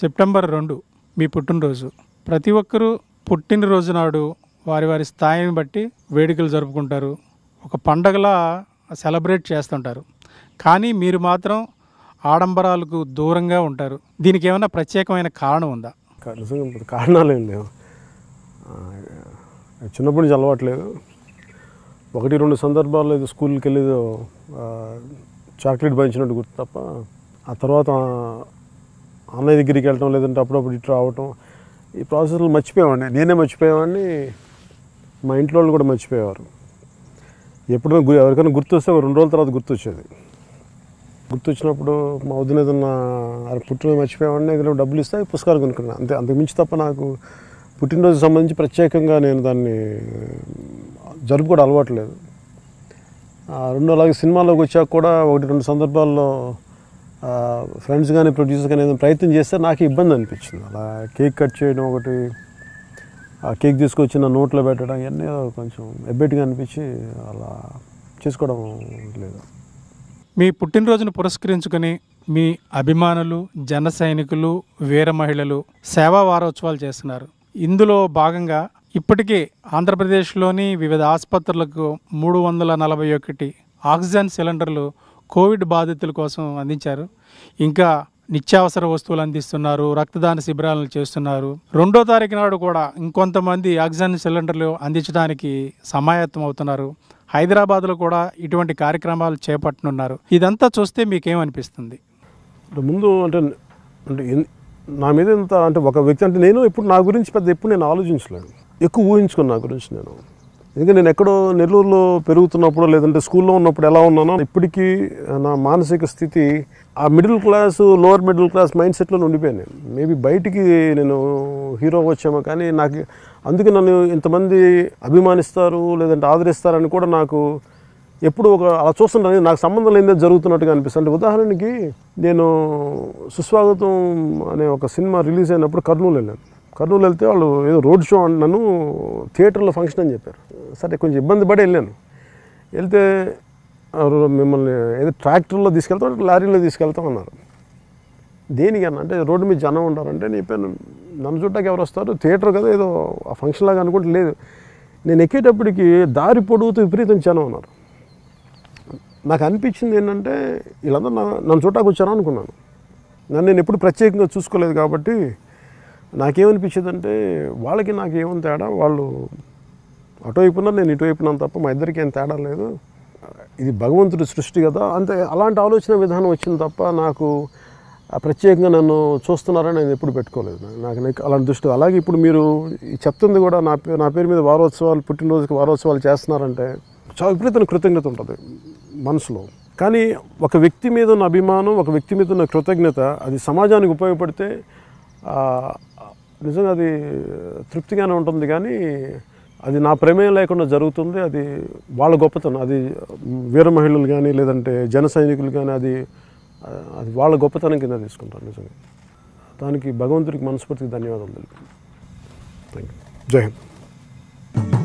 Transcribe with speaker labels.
Speaker 1: September రెండు మీ పుట్టినరోజు. ప్రతి ఒక్కరూ పుట్టినరోజు నాడు వారి వారి స్థాయిని బట్టి వేడుకలు జరుపుకుంటారు. ఒక పండగలా సెలబ్రేట్ చేస్తుంటారు. కానీ మీరు మాత్రం ఆడంబరాలకు దూరంగా ఉంటారు. దీనికి ఏమైనా ప్రత్యేకమైన కారణం ఉందా?
Speaker 2: కారణాలు ఏం లేవు చిన్నప్పటి నుంచి అలవాట్లేదు ఒకటి రెండు సందర్భాల్లో ఇది స్కూల్కి వెళ్ళేదో చాక్లెట్ పంచినట్టు గుర్తు తప్ప ఆ తర్వాత అన్నయ్య దగ్గరికి వెళ్ళటం లేదంటే అప్పుడప్పుడు ఇటు రావటం ఈ ప్రాసెస్లు మర్చిపోయేవాడిని. నేనే మర్చిపోయేవాడిని. మా ఇంట్లో వాళ్ళు కూడా మర్చిపోయేవారు. ఎప్పుడైనా గు- ఎవరికైనా గుర్తొస్తే రెండు రోజుల తర్వాత గుర్తొచ్చేది. గుర్తొచ్చినప్పుడు మా వదిన ఏదన్నా అరే పుట్టినరోజు మర్చిపోయామని ఏదైనా డబ్బులు ఇస్తే పుస్తకాలు కొనుక్కున్నాను. అంతే అంతకు మించి తప్ప నాకు పుట్టినరోజు సంబంధించి ప్రత్యేకంగా నేను దాన్ని జరుపుకోవడం అలవాటు లేదు. రెండో అలాగే సినిమాలోకి వచ్చాక కూడా ఒకటి రెండు సందర్భాల్లో ఫ్రెండ్స్ కానీ ప్రొడ్యూసర్ కానీ ఏదైనా ప్రయత్నం చేస్తే నాకు ఇబ్బంది అనిపించింది. అలా కేక్ కట్ చేయడం ఒకటి ఆ కేక్ తీసుకొచ్చి నా నోట్లో పెట్టడం ఇవన్నీ కొంచెం ఎబ్బెట్టుగా అనిపించి అలా చేసుకోవడం లేదు.
Speaker 1: మీ పుట్టినరోజును పురస్కరించుకొని మీ అభిమానులు జన సైనికులు వీర మహిళలు సేవా వారోత్సవాలు చేస్తున్నారు. ఇందులో భాగంగా ఇప్పటికే ఆంధ్రప్రదేశ్లోని వివిధ ఆసుపత్రులకు మూడు వందల నలభై ఒకటి ఆక్సిజన్ సిలిండర్లు కోవిడ్ బాధితుల కోసం అందించారు. ఇంకా నిత్యావసర వస్తువులు అందిస్తున్నారు రక్తదాన శిబిరాలను చేస్తున్నారు. రెండో తారీఖు నాడు కూడా ఇంకొంతమంది ఆక్సిజన్ సిలిండర్లు అందించడానికి సమాయత్తం అవుతున్నారు. హైదరాబాద్లో కూడా ఇటువంటి కార్యక్రమాలు చేపట్టనున్నారు. ఇదంతా చూస్తే మీకేమనిపిస్తుంది?
Speaker 2: ముందు అంటే అంటే నా మీద ఇంత అంటే ఒక వ్యక్తి అంటే నేను ఇప్పుడు నా గురించి పెద్ద ఎప్పుడు నేను ఆలోచించలేదు. ఎక్కువ ఊహించుకుని నా గురించి నేను. ఎందుకంటే నేను ఎక్కడో నెల్లూరులో పెరుగుతున్నప్పుడు లేదంటే స్కూల్లో ఉన్నప్పుడు ఎలా ఉన్నానో ఇప్పటికీ నా మానసిక స్థితి ఆ middle class lower middle class mind సెట్లో ఉండిపోయాను నేను. మేబీ బయటికి నేను హీరో వచ్చామో కానీ నాకు అందుకే నన్ను ఇంతమంది అభిమానిస్తారు లేదంటే ఆదరిస్తారని కూడా నాకు ఎప్పుడు ఒక అలా చూస్తుంటే నాకు సంబంధం లేనిదే జరుగుతున్నట్టుగా అనిపిస్తుంది. అంటే ఉదాహరణకి నేను సుస్వాగతం అనే ఒక సినిమా రిలీజ్ అయినప్పుడు కర్నూలు వెళ్ళాను. కర్నూలు వెళ్తే వాళ్ళు ఏదో రోడ్ షో నన్ను థియేటర్లో ఫంక్షన్ అని చెప్పారు. సరే కొంచెం ఇబ్బంది పడి వెళ్ళాను. వెళ్తే మిమ్మల్ని ఏదో ట్రాక్టర్లో తీసుకెళ్తాం లారీలో తీసుకెళ్తాం అన్నారు. దేనికన్నా అంటే రోడ్డు మీద జనం ఉంటారంటే నీ పేరు నన్ను చూడటానికి ఎవరు వస్తారు? థియేటర్ కదా ఏదో ఆ ఫంక్షన్ లాగా అనుకుంటే లేదు. నేను ఎక్కేటప్పటికి దారి పొడుగుతూ విపరీతం జనం ఉన్నారు నాకు అనిపించింది ఏంటంటే వీళ్ళందరూ నా నన్ను చూడటానికి వచ్చారా అనుకున్నాను. నన్ను నేను ఎప్పుడు ప్రత్యేకంగా చూసుకోలేదు కాబట్టి నాకేమనిపించింది అంటే వాళ్ళకి నాకు ఏమని తేడా వాళ్ళు అటువైపున నేను ఇటువైపున తప్ప మా ఇద్దరికి ఏం తేడా లేదు. ఇది భగవంతుడి సృష్టి కదా. అంతే అలాంటి ఆలోచన విధానం వచ్చింది తప్ప నాకు ప్రత్యేకంగా నన్ను చూస్తున్నారని నేను ఎప్పుడు పెట్టుకోలేదు. నాకు- నాకు అలాంటి దృష్టి అలాగే ఇప్పుడు మీరు చెప్తుంది కూడా నా పేరు నా పేరు మీద వారోత్సవాలు పుట్టినరోజుకి వారోత్సవాలు చేస్తున్నారంటే చాలా విపరీతమైన కృతజ్ఞత ఉంటుంది మనసులో. కానీ ఒక వ్యక్తి మీద ఉన్న అభిమానం ఒక వ్యక్తి మీద ఉన్న కృతజ్ఞత అది సమాజానికి ఉపయోగపడితే నిజంగా అది తృప్తిగానే ఉంటుంది. కానీ అది నా ప్రమేయం లేకుండా జరుగుతుంది. అది వాళ్ళ గొప్పతనం. అది వీర మహిళలు కానీ లేదంటే జన సైనికులు కానీ అది అది వాళ్ళ గొప్పతనం కింద తీసుకుంటాను నిజంగా. దానికి భగవంతుడికి మనస్ఫూర్తికి ధన్యవాదాలు తెలుపు థ్యాంక్ యూ జై హింద్.